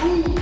Ooh.